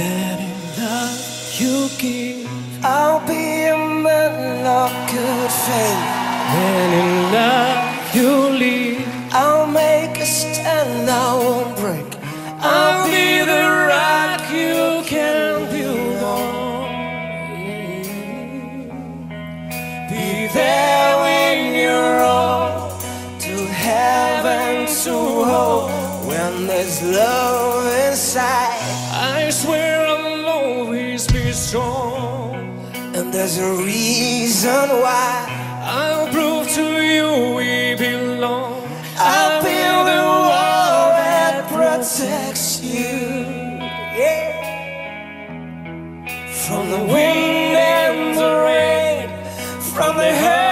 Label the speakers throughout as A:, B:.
A: that in love you give, I'll be a man of good faith.
B: When in love you leave,
A: I'll make a stand, I won't break.
B: I'll, I'll be, be the rock you can build on.
A: Be there when you're all, to heaven to hold. When there's love inside,
B: I swear I'll always be strong.
A: and there's a reason why.
B: I'll prove to you we belong.
A: I'll build a wall that protects you. Yeah. From the wind and the rain, from the hurt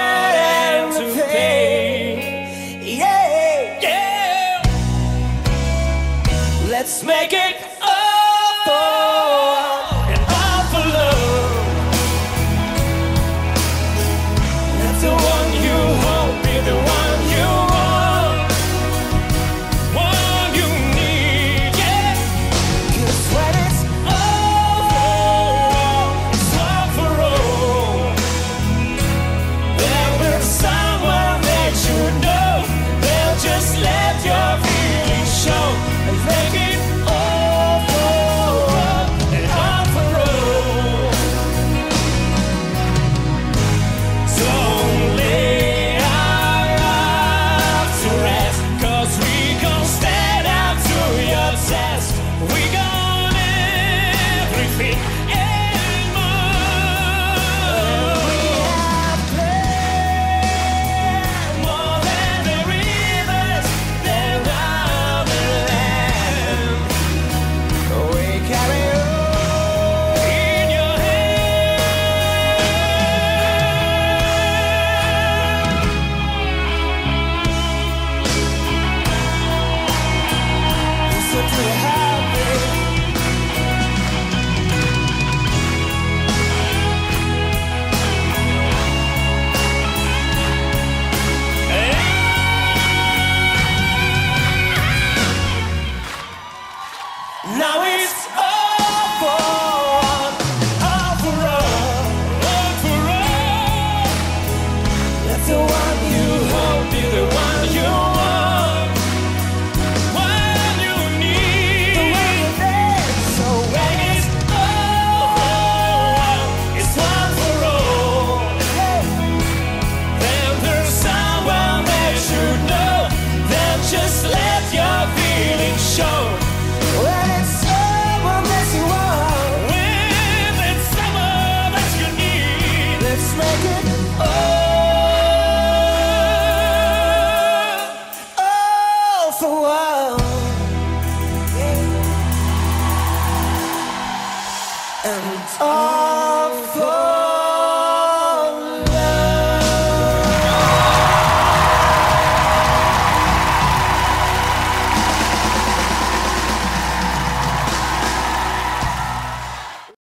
A: let's make it all,